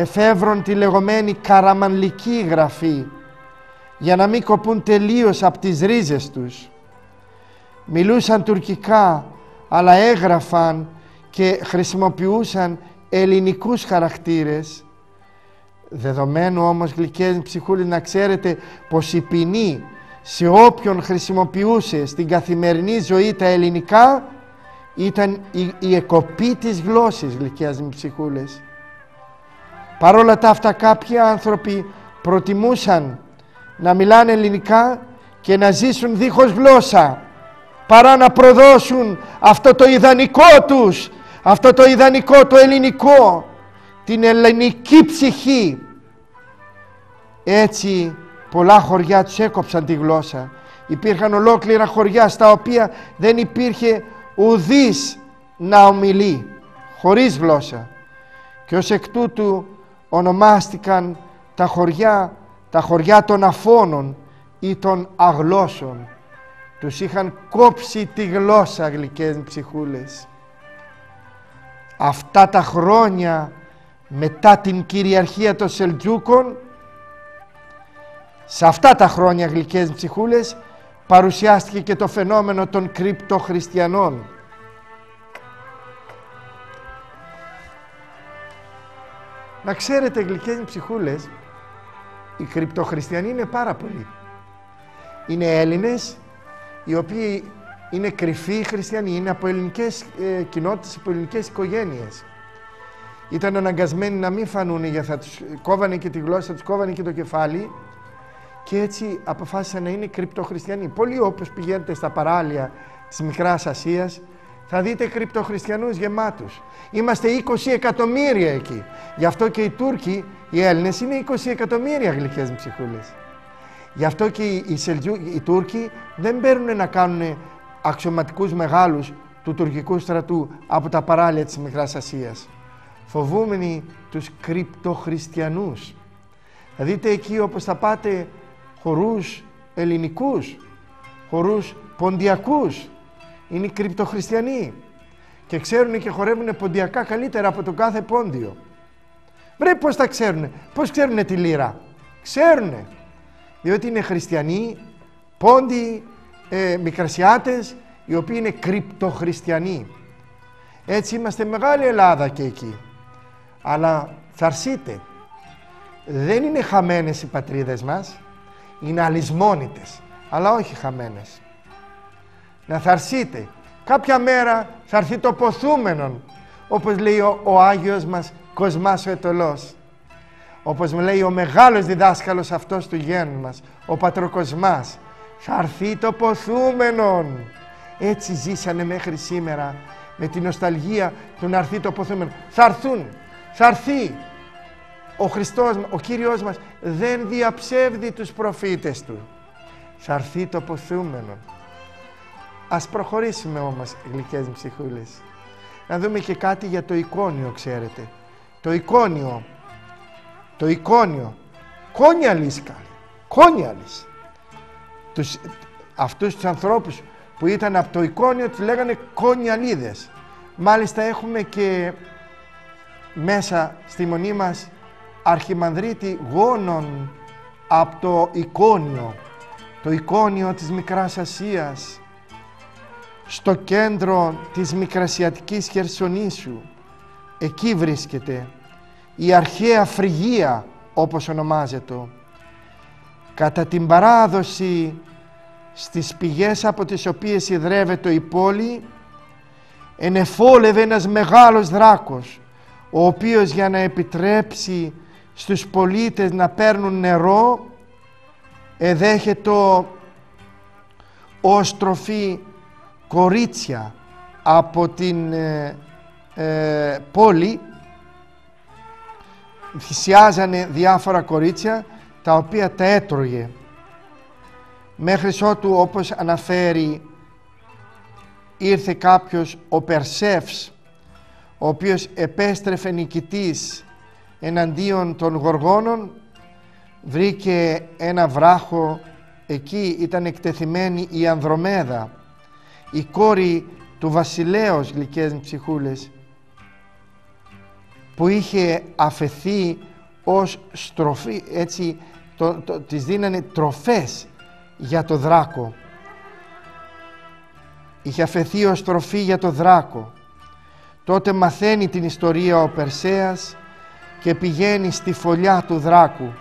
εφεύρουν τη λεγόμενη καραμανλική γραφή για να μην κοπούν τελείως από τις ρίζες τους. Μιλούσαν τουρκικά αλλά έγραφαν και χρησιμοποιούσαν ελληνικούς χαρακτήρες δεδομένου όμως γλυκές ψυχούλης να ξέρετε πως η ποινή σε όποιον χρησιμοποιούσε στην καθημερινή ζωή τα ελληνικά ήταν η, η εκοπή της γλώσσης γλυκές ψυχούλες παρόλα τα αυτά κάποιοι άνθρωποι προτιμούσαν να μιλάνε ελληνικά και να ζήσουν δίχως γλώσσα παρά να προδώσουν αυτό το ιδανικό τους αυτό το ιδανικό το ελληνικό την ελληνική ψυχή. Έτσι πολλά χωριά τους έκοψαν τη γλώσσα. Υπήρχαν ολόκληρα χωριά στα οποία δεν υπήρχε ουδής να ομιλεί χωρίς γλώσσα. Και ως εκ τούτου ονομάστηκαν τα χωριά τα χωριά των αφώνων ή των αγλώσσων τους είχαν κόψει τη γλώσσα γλυκές ψυχούλες αυτά τα χρόνια μετά την κυριαρχία των Σελτζούκων σε αυτά τα χρόνια γλυκές ψυχούλες παρουσιάστηκε και το φαινόμενο των κρυπτοχριστιανών. Να ξέρετε γλυκές ψυχούλες, οι κρυπτοχριστιανοί είναι πάρα πολλοί. Είναι Έλληνες οι οποίοι είναι κρυφοί χριστιανοί, είναι από ελληνικές ε, κοινότητες, από ελληνικές οικογένειες ήταν αναγκασμένοι να μην φανούν γιατί θα τους κόβανε και τη γλώσσα, θα τους κόβανε και το κεφάλι και έτσι αποφάσισαν να είναι κρυπτοχριστιανοί. Πολλοί όπως πηγαίνετε στα παράλια της Μικράς Ασίας θα δείτε κρυπτοχριστιανούς γεμάτους. Είμαστε 20 εκατομμύρια εκεί. Γι' αυτό και οι Τούρκοι, οι Έλληνες είναι 20 εκατομμύρια γλυκές ψυχούλες. Γι' αυτό και οι, Σελτζού, οι Τούρκοι δεν παίρνουν να κάνουν αξιωματικούς μεγάλους του τουρκικού στρατού από τα παράλια της Μικράς Ασίας φοβούμενοι τους κρυπτοχριστιανούς. Θα δείτε εκεί όπως θα πάτε χορούς ελληνικούς, χορούς ποντιακούς. Είναι οι κρυπτοχριστιανοί και ξέρουν και χορεύουν ποντιακά καλύτερα από το κάθε πόντιο. Βρε πώς τα ξέρουν, πώς ξέρουν τη λύρα. Ξέρουν, διότι είναι χριστιανοί, πόντιοι, ε, μικρασιάτες, οι οποίοι είναι κρυπτοχριστιανοί. Έτσι είμαστε μεγάλη Ελλάδα και εκεί αλλά θαρσείτε. Δεν είναι χαμένες οι πατρίδες μας, είναι αλυσμόνητες, αλλά όχι χαμένες. Να θαρσείτε. Κάποια μέρα θα έρθει το ποθούμενον, όπως λέει ο, ο Άγιος μας Κοσμάς ο Ετωλός. Όπως μου λέει ο μεγάλος διδάσκαλος αυτός του γέννου μας, ο Πατροκοσμάς. Θα έρθει το ποθούμενον. Έτσι ζήσανε μέχρι σήμερα με την νοσταλγία του να έρθει το ποθούμενο. Θα έρθουν θα έρθει ο Χριστός, ο Κύριος μας δεν διαψεύδει τους προφήτες Του. Θα έρθει το ποθούμενο. Ας προχωρήσουμε όμως, γλυκές ψυχούλες. Να δούμε και κάτι για το εικόνιο, ξέρετε. Το εικόνιο, το εικόνιο, κόνιαλης καλή, κόνιαλης. Τους, αυτούς τους ανθρώπους που ήταν από το εικόνιο τους λέγανε κόνιαλίδες. Μάλιστα έχουμε και μέσα στη μονή μας αρχιμανδρίτη γόνων από το εικόνιο, το εικόνιο της Μικράς Ασίας, στο κέντρο της Μικρασιατικής Χερσονήσου. Εκεί βρίσκεται η αρχαία Φρυγία, όπως ονομάζεται. Κατά την παράδοση στις πηγές από τις οποίες ιδρεύεται η πόλη, ενεφόλευε ένας μεγάλος δράκος, ο οποίος για να επιτρέψει στους πολίτες να παίρνουν νερό εδέχεται ως τροφή κορίτσια από την ε, ε, πόλη θυσιάζανε διάφορα κορίτσια τα οποία τα έτρωγε. Μέχρι ότου όπως αναφέρει ήρθε κάποιος ο Περσεύς ο οποίος επέστρεφε νικητής εναντίον των Γοργόνων βρήκε ένα βράχο εκεί ήταν εκτεθειμένη η Ανδρομέδα η κόρη του βασιλέως γλυκές ψυχούλες που είχε αφαιθεί ως στροφή, έτσι το, το, της δίνανε τροφές για το δράκο. Είχε αφαιθεί ως τροφή για το δράκο. Τότε μαθαίνει την ιστορία ο Περσέας και πηγαίνει στη φωλιά του δράκου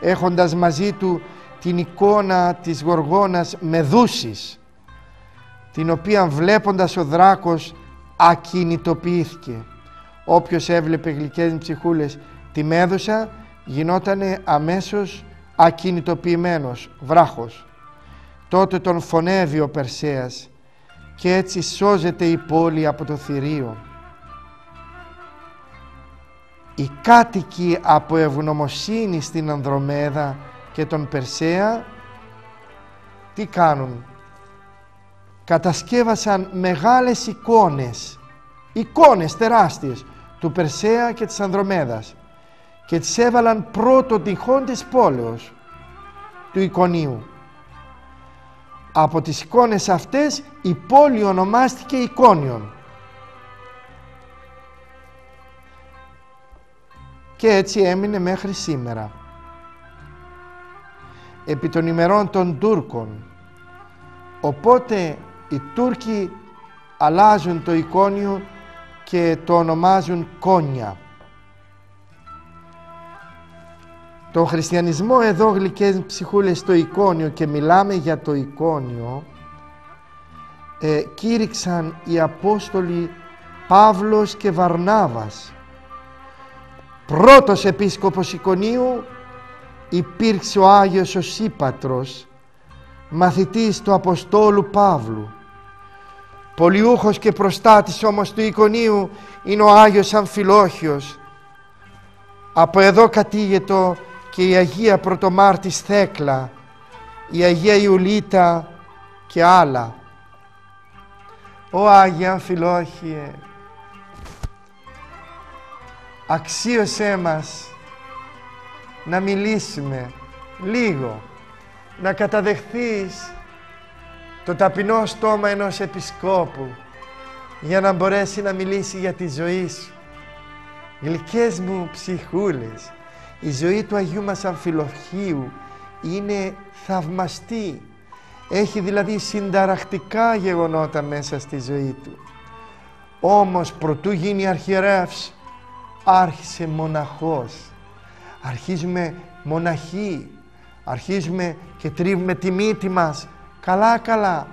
έχοντας μαζί του την εικόνα της γοργόνας Μεδούσης την οποία βλέποντας ο δράκος ακινητοποιήθηκε. Όποιος έβλεπε γλυκές ψυχούλες τη Μέδουσα γινότανε αμέσως ακινητοποιημένος, βράχος. Τότε τον φωνεύει ο Περσέας και έτσι σώζεται η πόλη από το θηρίο. Οι κάτοικοι από ευγνωμοσύνη στην Ανδρομέδα και τον Περσέα τι κάνουν; Κατασκεύασαν μεγάλες εικόνες, εικόνες τεράστιες του Περσέα και της Ανδρομέδας και τις έβαλαν πρώτο τυχόν της πόλεως του εικονίου. Από τις εικόνες αυτές η πόλη ονομάστηκε Εικόνιον. Και έτσι έμεινε μέχρι σήμερα. Επί των ημερών των Τούρκων. Οπότε οι Τούρκοι αλλάζουν το εικόνιο και το ονομάζουν Κόνια. Το χριστιανισμό εδώ γλυκές ψυχούλες το εικόνιο και μιλάμε για το εικόνιο ε, κήρυξαν οι Απόστολοι Παύλος και Βαρνάβας. Πρώτος επίσκοπος Εικονίου υπήρξε ο Άγιος ο Σύπατρος, μαθητής του Αποστόλου Παύλου. Πολιούχος και προστάτης όμως του Εικονίου είναι ο Άγιος Αμφιλόχιος. Από εδώ κατήγετο και η Αγία Πρωτομάρτης Θέκλα, η Αγία Ιουλίτα και άλλα. Ω Άγια Αμφιλόχιε, αξίωσέ μας να μιλήσουμε λίγο, να καταδεχθείς το ταπεινό στόμα ενός επισκόπου για να μπορέσει να μιλήσει για τη ζωή σου. Γλυκές μου ψυχούλες, η ζωή του Αγίου μας Αμφιλοχίου είναι θαυμαστή. Έχει δηλαδή συνταρακτικά γεγονότα μέσα στη ζωή του. Όμως προτού γίνει αρχιερεύς, άρχισε μοναχός. Αρχίζουμε μοναχοί, αρχίζουμε και τρίβουμε τη μύτη μας. Καλά καλά,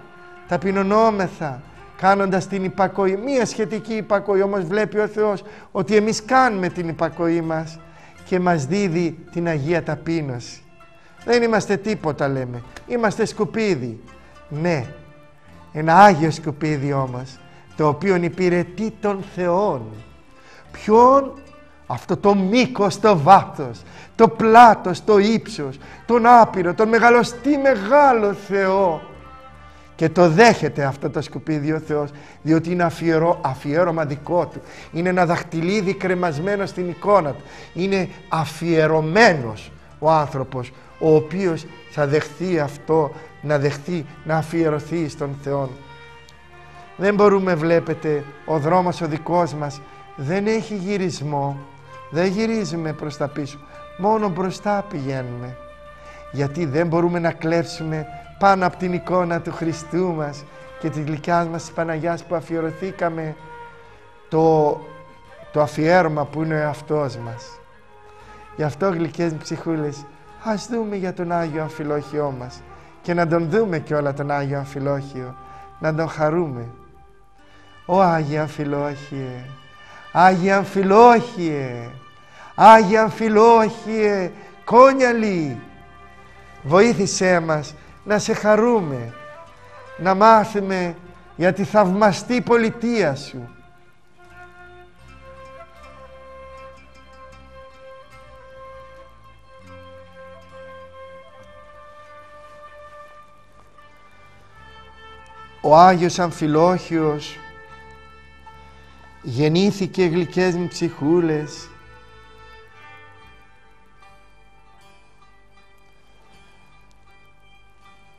ταπεινωνόμεθα, κάνοντας την υπακοή. Μία σχετική υπακοή, όμως βλέπει ο Θεός ότι εμείς κάνουμε την υπακοή μας και μας δίδει την Αγία Ταπείνωση. Δεν είμαστε τίποτα λέμε, είμαστε σκουπίδι. Ναι, ένα Άγιο σκουπίδι όμως, το οποίο υπηρετεί τον Θεόν. Ποιον; Αυτό το μήκος, το βάθος, το πλάτος, το ύψος, τον άπειρο, τον μεγαλωστή μεγάλο Θεό. Και το δέχεται αυτό το σκουπίδι ο Θεός, διότι είναι αφιερώ, αφιέρωμα δικό Του. Είναι ένα δαχτυλίδι κρεμασμένο στην εικόνα Του. Είναι αφιερωμένος ο άνθρωπος, ο οποίος θα δεχθεί αυτό, να δεχθεί, να αφιερωθεί στον Θεό. Δεν μπορούμε, βλέπετε, ο δρόμος ο δικός μας δεν έχει γυρισμό. Δεν γυρίζουμε προς τα πίσω. Μόνο μπροστά πηγαίνουμε. Γιατί δεν μπορούμε να κλέψουμε πάνω από την εικόνα του Χριστού μας και της γλυκιάς μας της Παναγιάς που αφιερωθήκαμε το, το αφιέρωμα που είναι ο εαυτός μας. Γι' αυτό γλυκές ψυχούλες ας δούμε για τον Άγιο Αμφιλόχιό μας και να τον δούμε και όλα τον Άγιο Αμφιλόχιο, να τον χαρούμε. Ο Άγιο Αμφιλόχιε, Άγιο Αμφιλόχιε, Άγιο Αμφιλόχιε, κόνιαλι, βοήθησέ μας να σε χαρούμε, να μάθουμε για τη θαυμαστή πολιτεία Σου. Ο Άγιος Αμφιλόχιος γεννήθηκε γλυκές μου ψυχούλες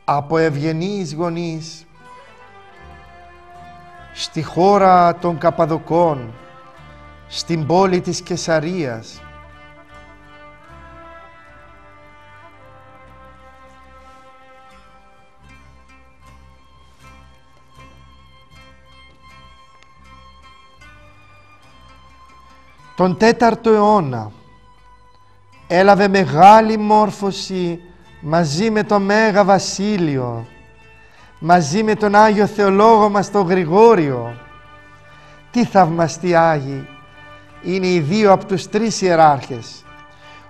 από ευγενείς γονείς στη χώρα των Καπαδοκών, στην πόλη της Κεσαρίας. Τον τέταρτο αιώνα έλαβε μεγάλη μόρφωση μαζί με το Μέγα Βασίλειο, μαζί με τον Άγιο Θεολόγο μας τον Γρηγόριο. Τι θαυμαστοί Άγιοι, είναι οι δύο από τους τρεις ιεράρχες.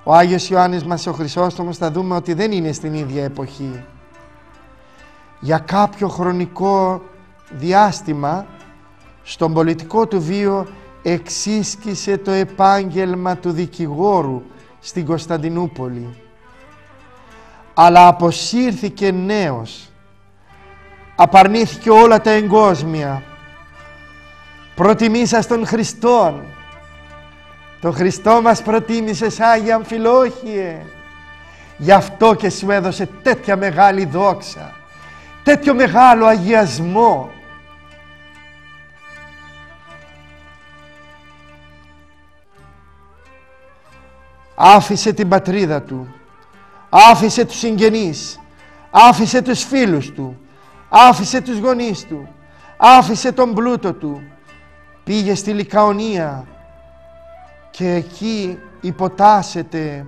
Ο Άγιος Ιωάννης μας ο Χρυσόστομος θα δούμε ότι δεν είναι στην ίδια εποχή. Για κάποιο χρονικό διάστημα στον πολιτικό του βίο εξίσκησε το επάγγελμα του δικηγόρου στην Κωνσταντινούπολη. Αλλά αποσύρθηκε νέος, απαρνήθηκε όλα τα εγκόσμια, προτιμήσα τον Χριστόν. Το Χριστό μας προτίμησε Άγια Αμφιλόχιε. Γι' αυτό και σου έδωσε τέτοια μεγάλη δόξα, τέτοιο μεγάλο αγιασμό. Άφησε την πατρίδα του, άφησε τους συγγενείς, άφησε τους φίλους του, άφησε τους γονείς του, άφησε τον πλούτο του, πήγε στη Λικαονία και εκεί υποτάσσεται,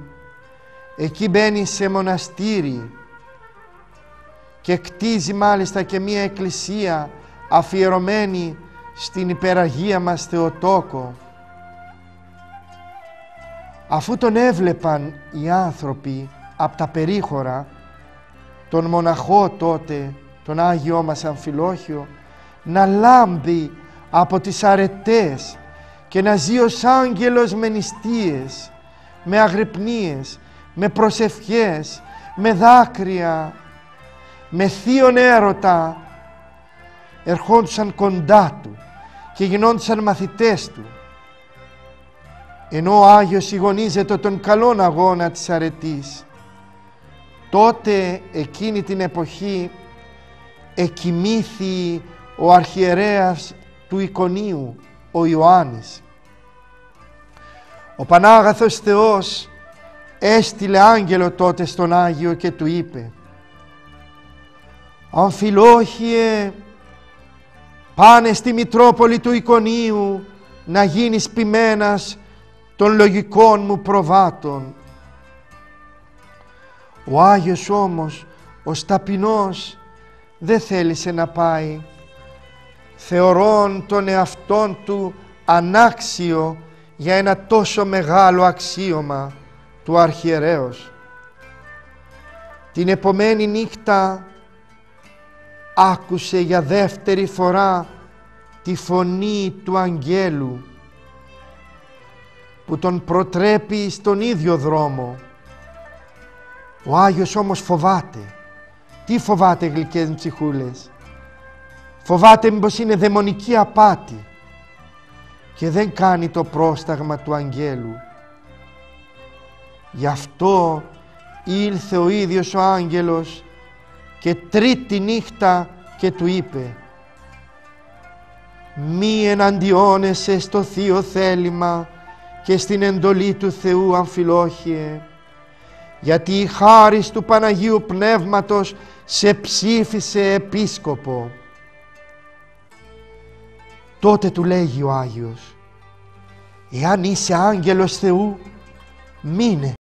εκεί μπαίνει σε μοναστήρι και κτίζει μάλιστα και μία εκκλησία αφιερωμένη στην υπεραγία μας Θεοτόκο Αφού τον έβλεπαν οι άνθρωποι από τα περίχωρα, τον μοναχό τότε, τον Άγιό μας Αμφιλόχιο, να λάμπει από τις αρετές και να ζει ως άγγελος με νηστείες, με αγρυπνίες, με προσευχές, με δάκρυα, με θείον έρωτα, ερχόντουσαν κοντά του και γινόντουσαν μαθητές του ενώ ο Άγιος ηγονίζεται τον καλόν αγώνας της αρετής, τότε εκείνη την εποχή εκοιμήθη ο αρχιερέας του Ικονίου, ο Ιωάννης. Ο Πανάγαθος Θεός έστειλε άγγελο τότε στον Άγιο και του είπε «Αμφιλόχιε, πάνε στη Μητρόπολη του Ικονίου να γίνεις ποιμένας των λογικών μου προβάτων. Ο Άγιος όμως, ο ταπεινός, δεν θέλησε να πάει. Θεωρών τον εαυτόν του ανάξιο για ένα τόσο μεγάλο αξίωμα του αρχιερέως. Την επομένη νύχτα άκουσε για δεύτερη φορά τη φωνή του αγγέλου που τον προτρέπει στον ίδιο δρόμο. Ο Άγιος όμως φοβάται. Τι φοβάται γλυκές ψυχούλες; Φοβάται μήπως είναι δαιμονική απάτη και δεν κάνει το πρόσταγμα του αγγέλου. Γι' αυτό ήλθε ο ίδιος ο άγγελος και τρίτη νύχτα και του είπε «Μη εναντιώνεσαι στο Θείο θέλημα και στην εντολή του Θεού αμφιλόχιε, γιατί η χάρις του Παναγίου Πνεύματος σε ψήφισε επίσκοπο. Τότε του λέγει ο Άγιος, εάν είσαι άγγελος Θεού, μείνε